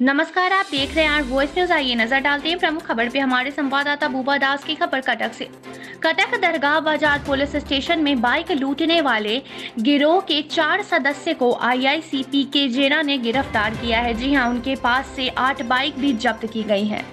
नमस्कार, आप देख रहे हैं वॉइस न्यूज़ आइए नज़र डालते हैं प्रमुख खबर पे हमारे संवाददाता बूबा दास की खबर कटक से। कटक दरगाह बाज़ार पुलिस स्टेशन में बाइक लूटने वाले गिरोह के चार सदस्य को आईआईसीपी के जेना ने गिरफ़्तार किया है। जी हाँ, उनके पास से आठ बाइक भी जब्त की गई हैं।